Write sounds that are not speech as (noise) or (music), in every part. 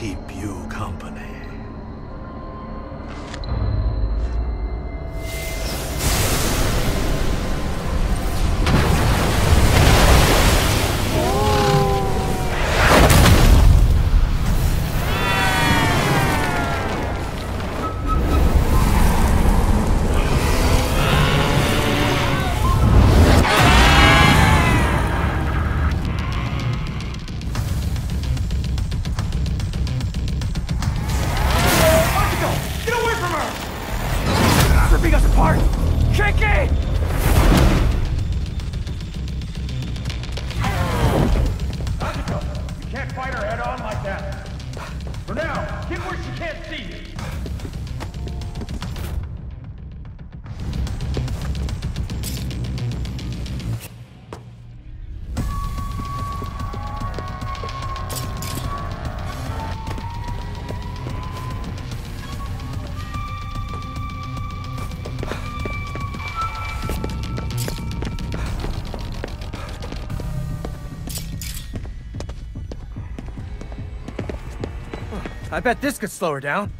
keep you company. I bet this could slow her down.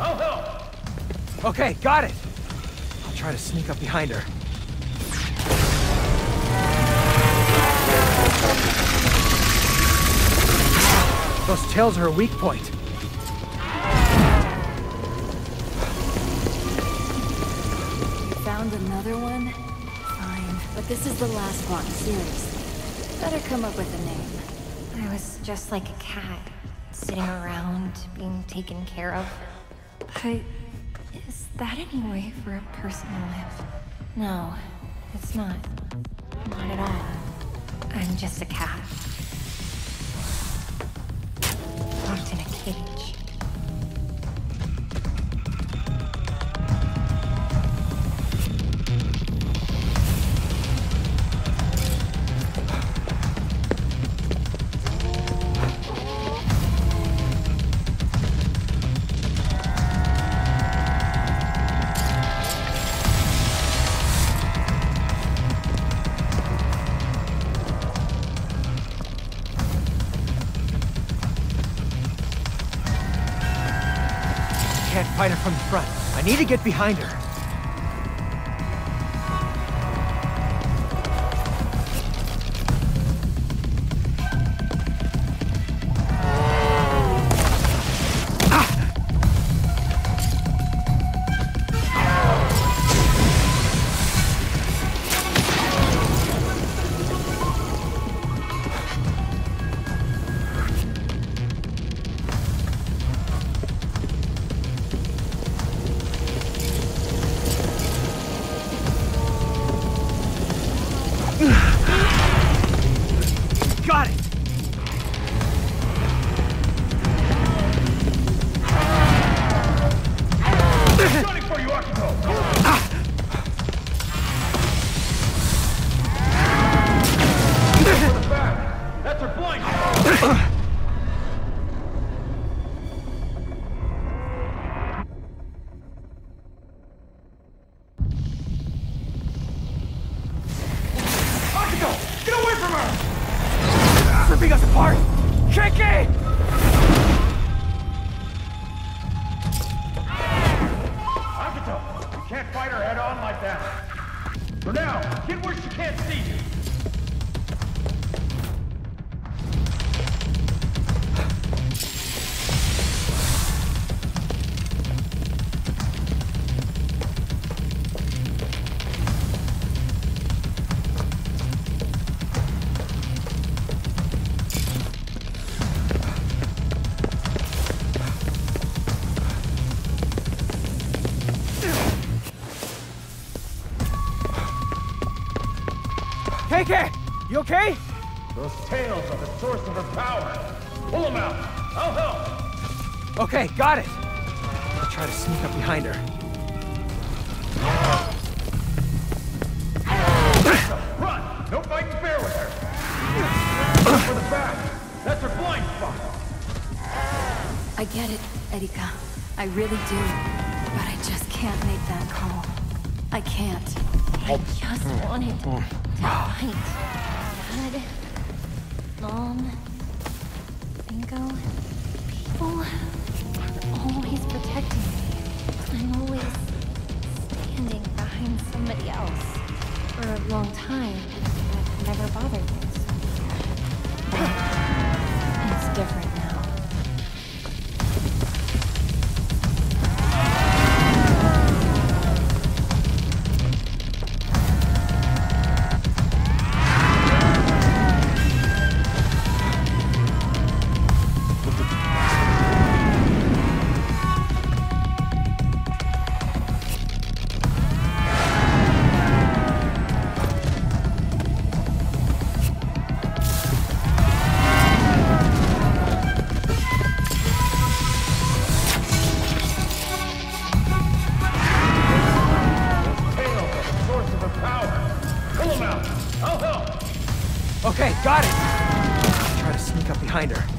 I'll help. Okay, got it. I'll try to sneak up behind her. Are her weak point. You found another one? Fine, but this is the last one, seriously. Better come up with a name. I was just like a cat, sitting around, being taken care of. But is that any way for a person to live? No, it's not. Not at all. I'm just a cat. Need to get behind her. Okay? Those tails are the source of her power. Pull them out. I'll help. Okay, got it. I'll try to sneak up behind her. Run! No fighting fair with her. For the back. That's her blind spot. I get it, Erika. I really do. But I just can't make that call. I can't. I just wanted mm. to fight. Dad, Mom, Bingo, people are always protecting me. I'm always standing behind somebody else. For a long time, that never bothered me. But it's different power. Pull them out. I'll help. Okay, got it. I'll try to sneak up behind her.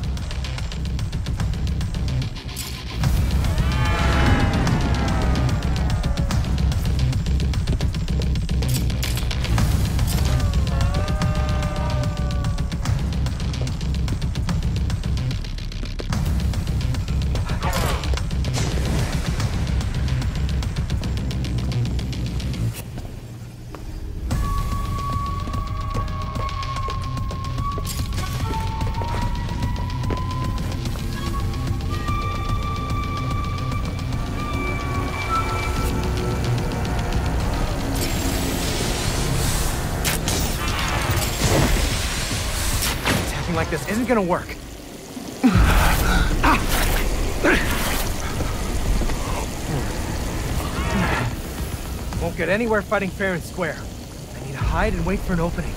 Gonna work. Won't get anywhere fighting fair and square. I need to hide and wait for an opening.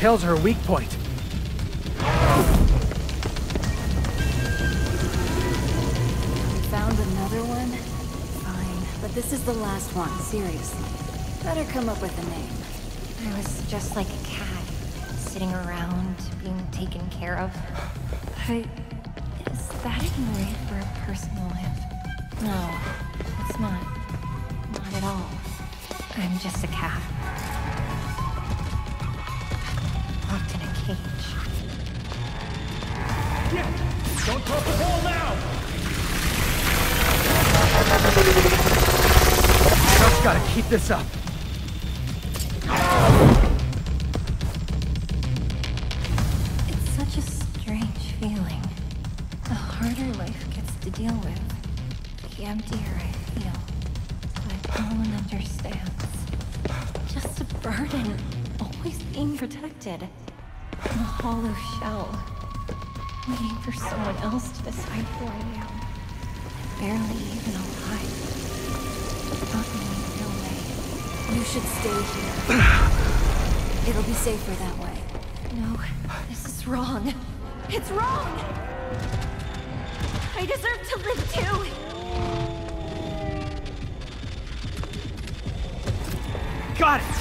Tails her a weak point. We found another one? Fine, but this is the last one, seriously. Better come up with a name. I was just like a cat, sitting around, being taken care of. I... Is that any way for a person to live? No, it's not. Not at all. I'm just a cat. Cage. Yeah. Don't drop the ball now. Just gotta keep this up. It's such a strange feeling. The harder life gets to deal with, the emptier I feel. But no one understands. Just a burden, always being protected. In a hollow shell. Waiting for someone else to decide who I am. Barely even alive. Not in any real way. You should stay here. (sighs) It'll be safer that way. No, this is wrong. It's wrong! I deserve to live too! Got it!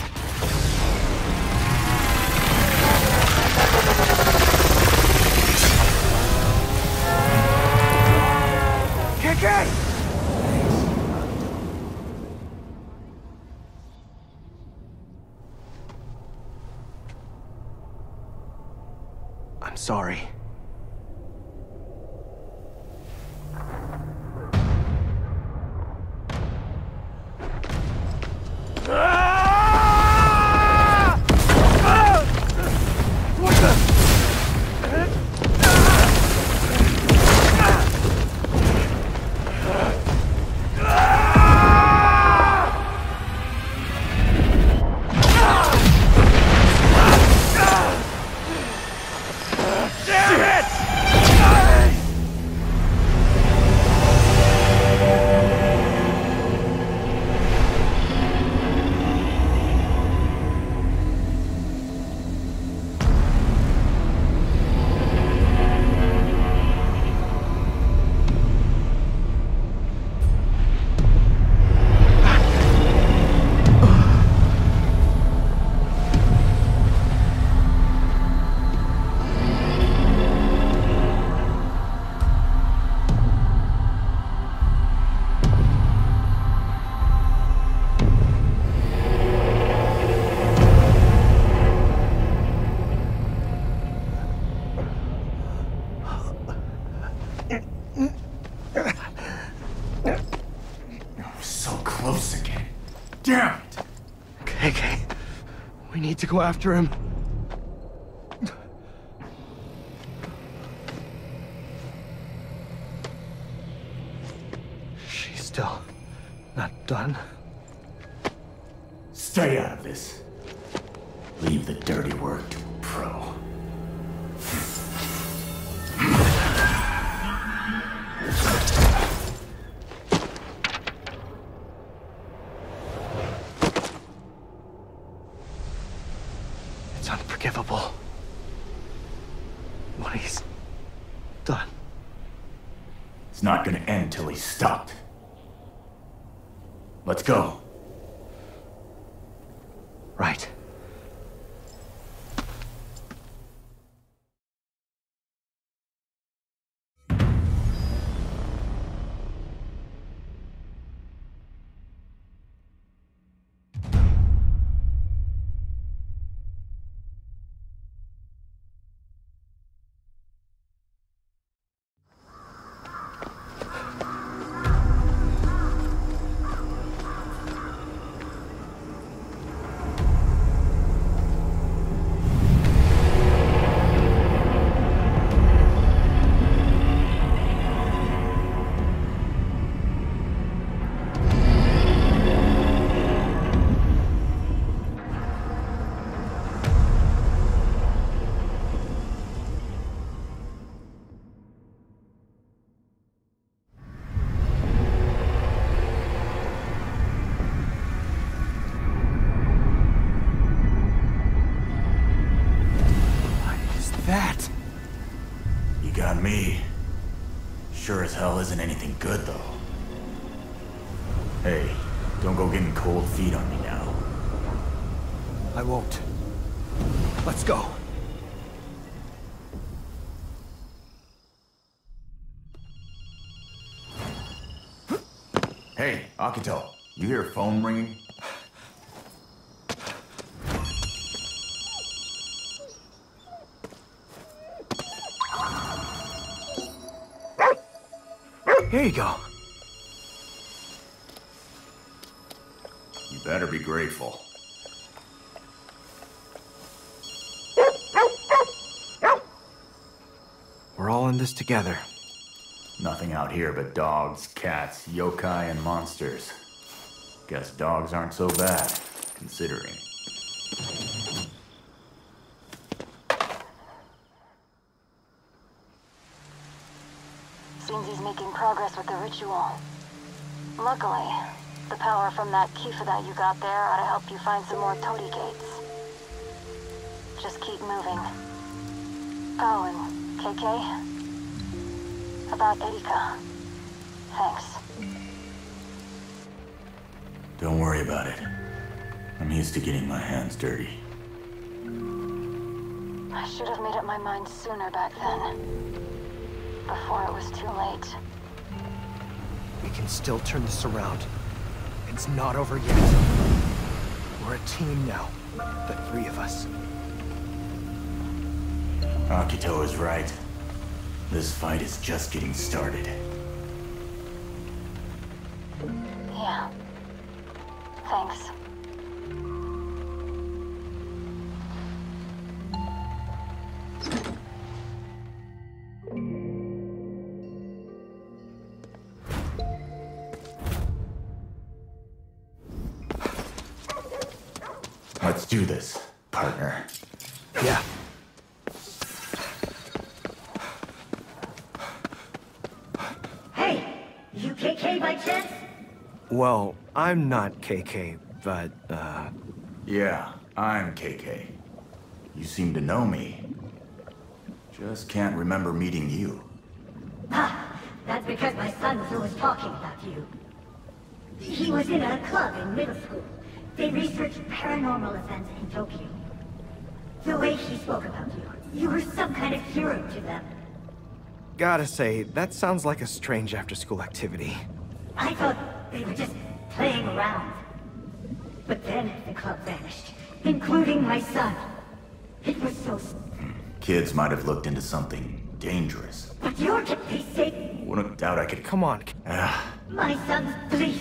After him. She's still not done. Stay out of this. Leave the dirty work to a pro. Sure as hell isn't anything good, though. Hey, don't go getting cold feet on me now. I won't. Let's go. Hey, Akito, you hear a phone ringing? Here you go. You better be grateful. We're all in this together. Nothing out here but dogs, cats, yokai, and monsters. Guess dogs aren't so bad, considering. With the ritual. Luckily, the power from that Kifa that you got there ought to help you find some more Torii gates. Just keep moving. Oh, and KK? about Erika. Thanks. Don't worry about it. I'm used to getting my hands dirty. I should have made up my mind sooner back then. Before it was too late. We can still turn this around. It's not over yet. We're a team now. The three of us. Akito is right. This fight is just getting started. Let's do this, partner. Yeah. Hey, you KK by chance? Well, I'm not KK, but, uh... Yeah, I'm KK. You seem to know me. Just can't remember meeting you. Ah, That's because my son was always talking about you. He was in a club in middle school. They researched paranormal events in Tokyo. The way he spoke about you, you were some kind of hero to them. Gotta say, that sounds like a strange after-school activity. I thought they were just playing around. But then the club vanished, including my son. It was so... s- Kids might have looked into something dangerous. But you're to be safe. Wouldn't doubt I could... Come on, Ah, My son's police.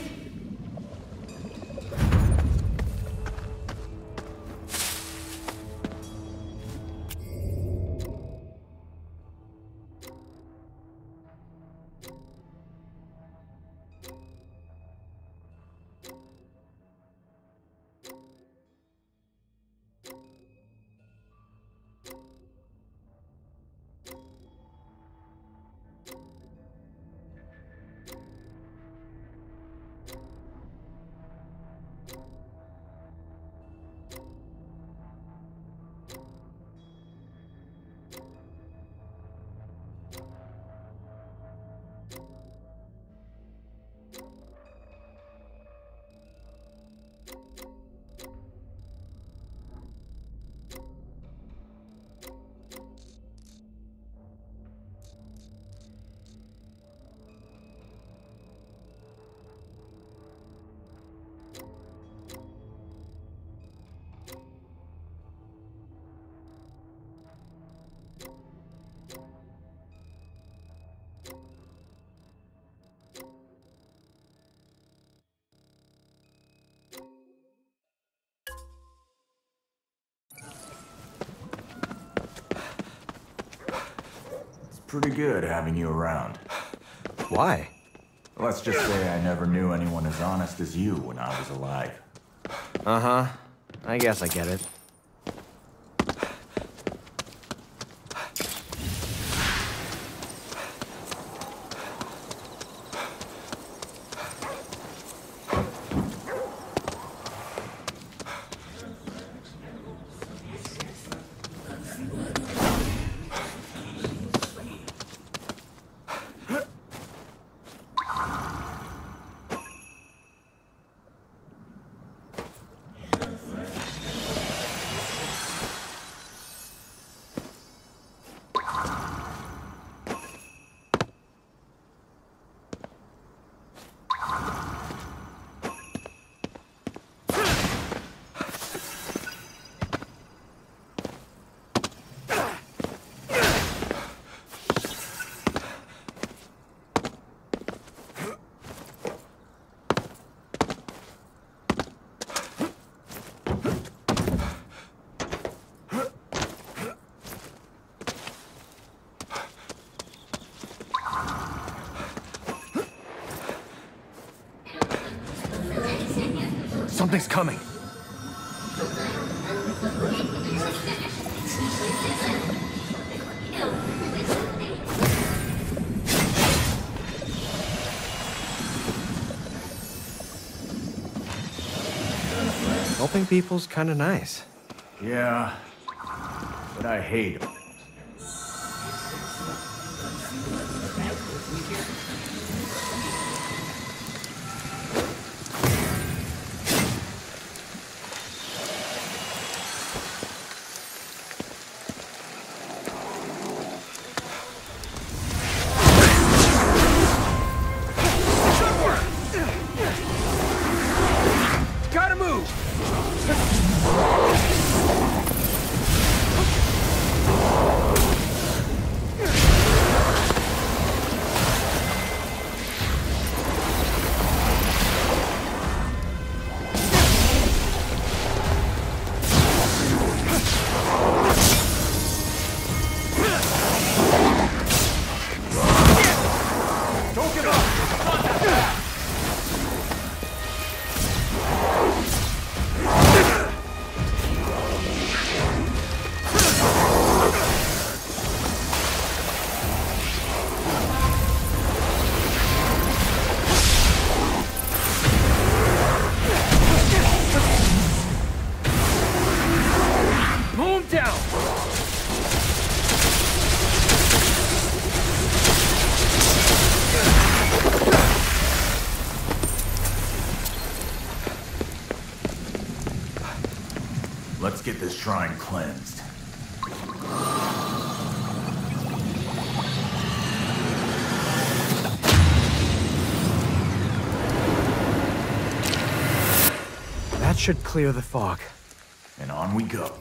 Pretty good having you around. (sighs) Why? Let's just say I never knew anyone as honest as you when I was alive. (sighs) Uh-huh. I guess I get it. Something's coming. Helping people's kind of nice. Yeah, but I hate should clear the fog. And on we go.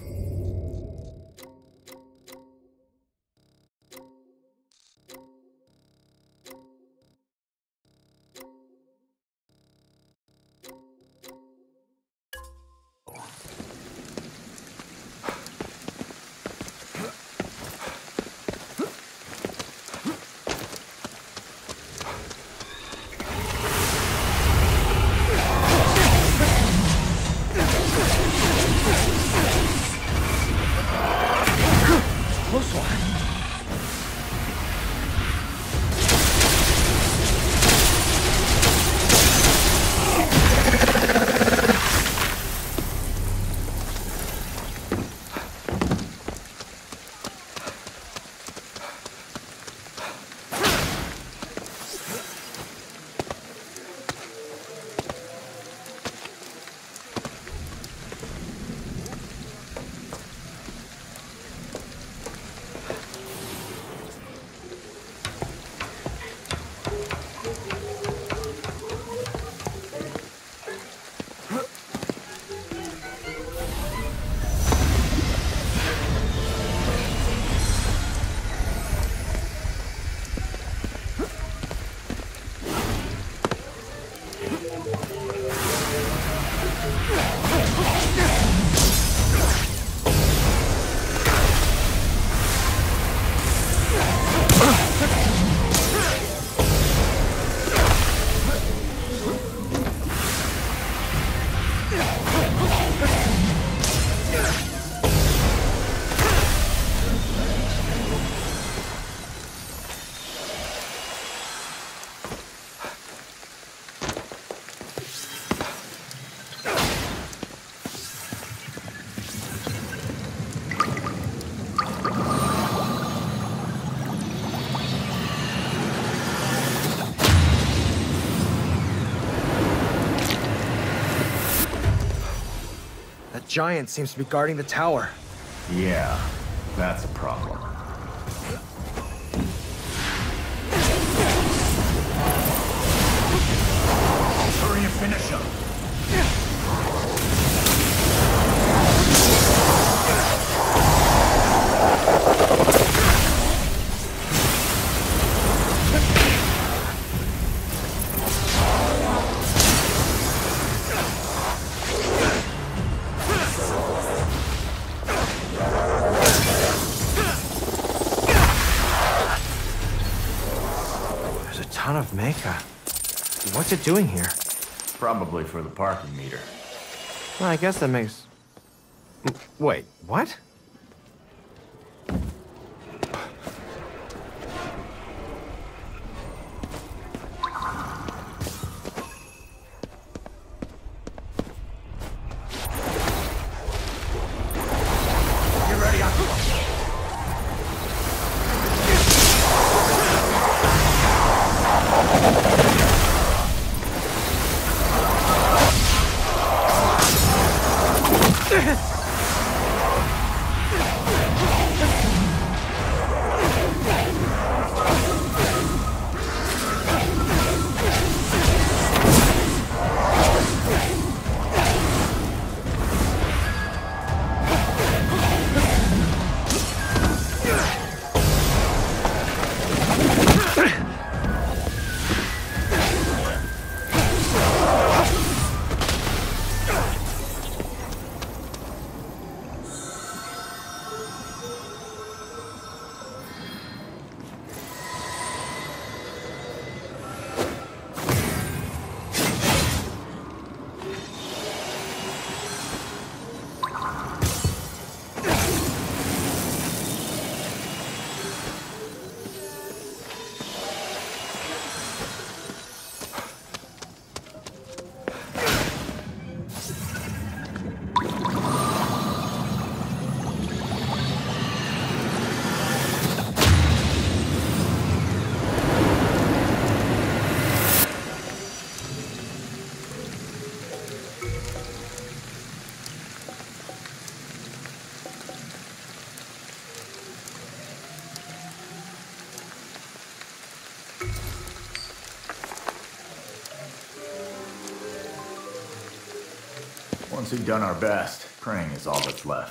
Giant seems to be guarding the tower. Yeah, that's a problem. Ton of mecha. What's it doing here? Probably for the parking meter. Well, I guess that makes... Wait, what? Once we've done our best, praying is all that's left.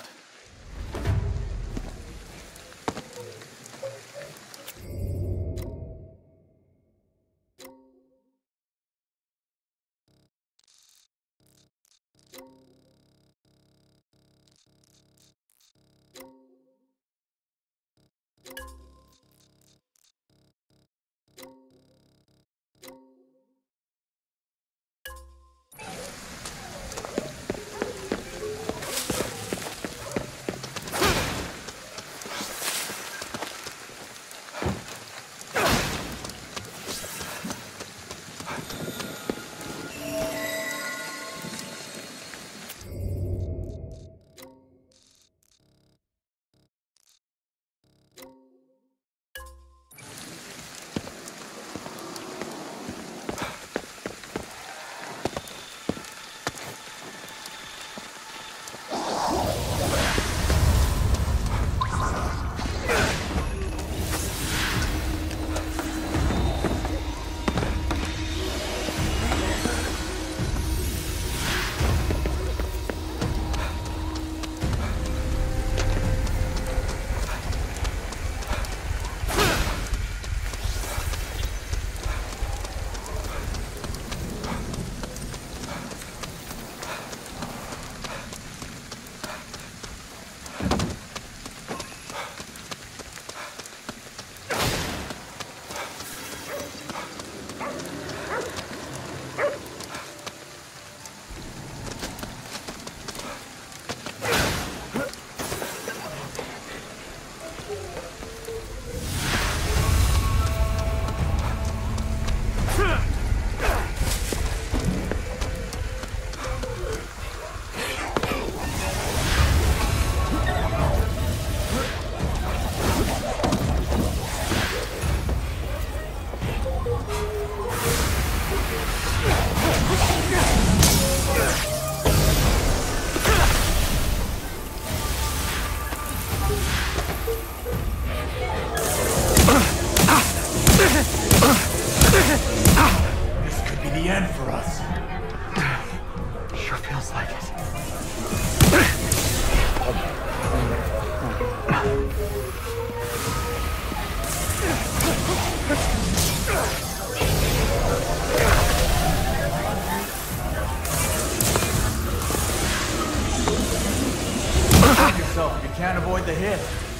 Can't avoid the hit.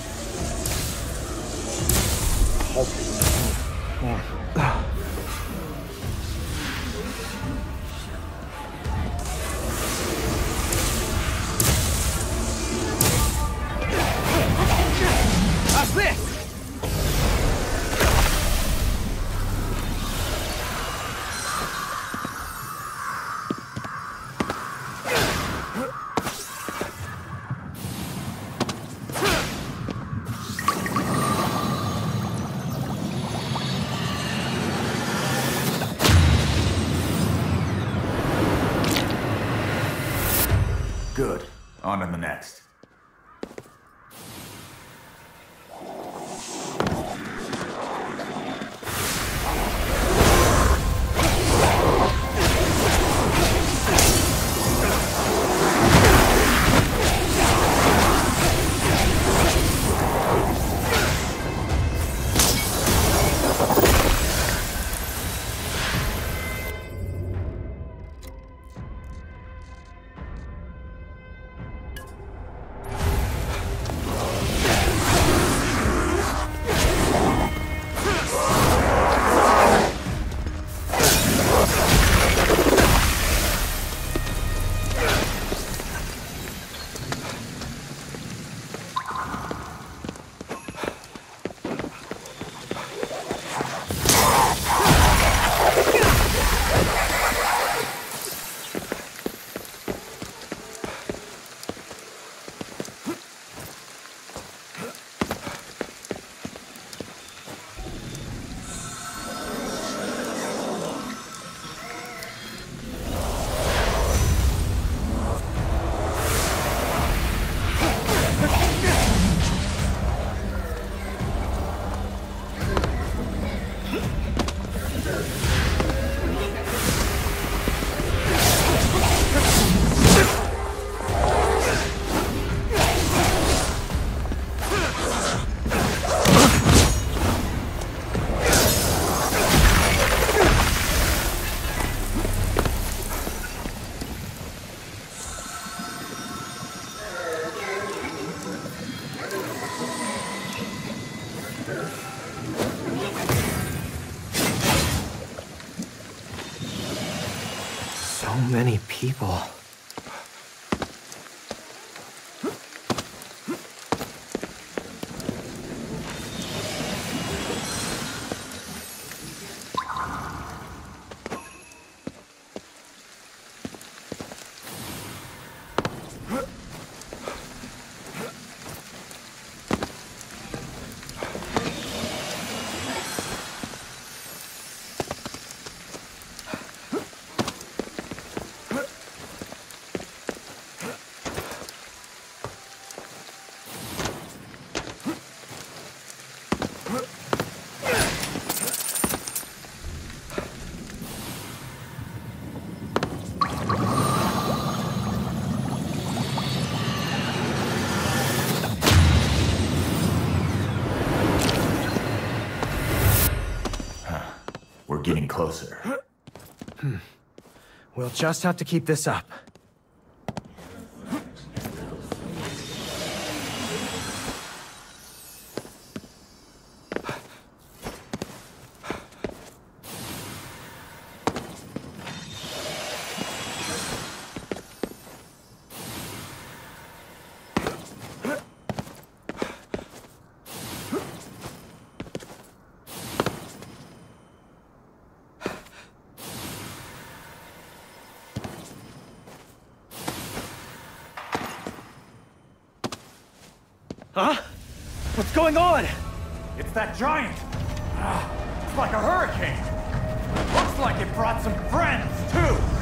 Many people. We're getting closer. We'll just have to keep this up. Huh? What's going on? It's that giant! Ah, it's like a hurricane! Looks like it brought some friends, too!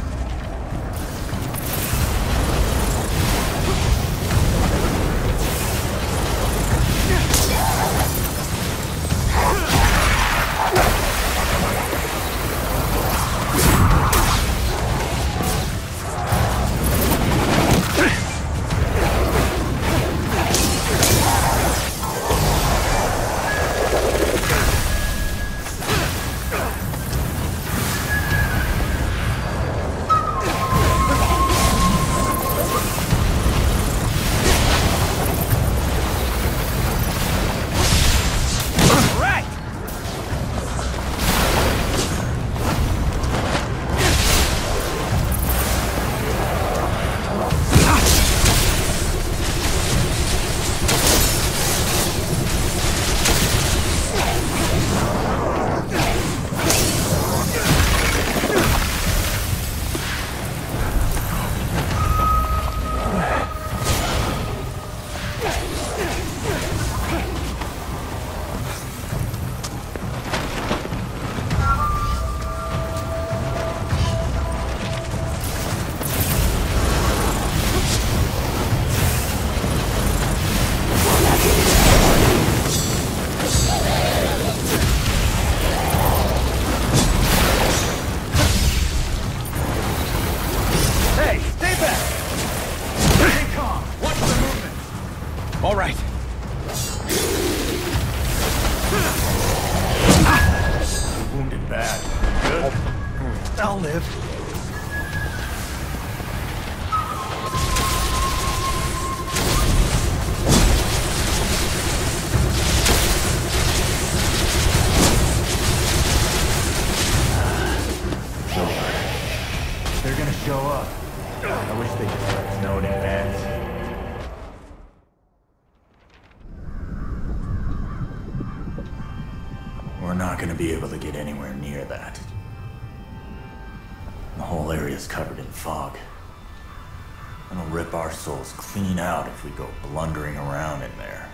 If we go blundering around in there.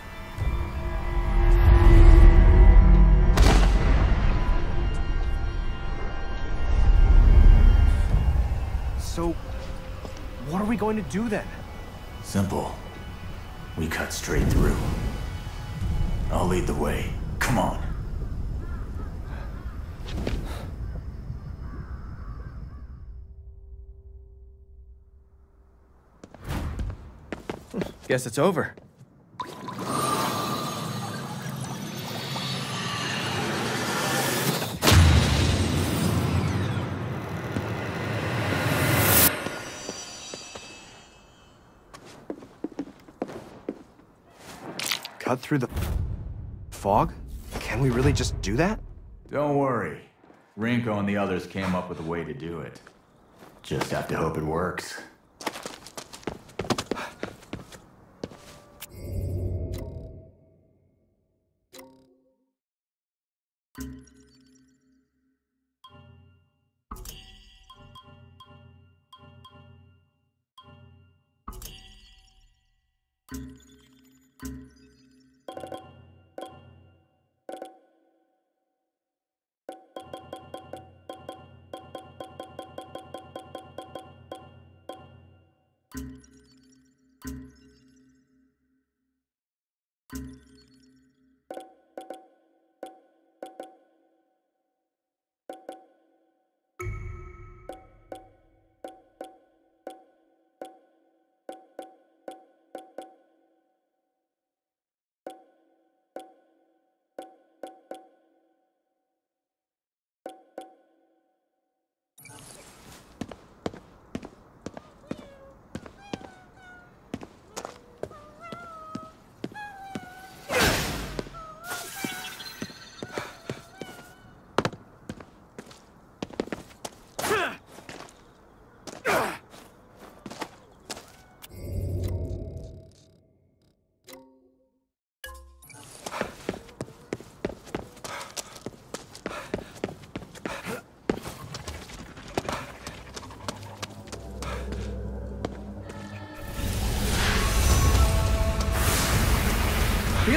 So, what are we going to do then? Simple. We cut straight through. I'll lead the way. Come on. Guess it's over. Cut through the fog? Can we really just do that? Don't worry. Rinko and the others came up with a way to do it. Just have to hope it works.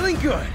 Feeling good.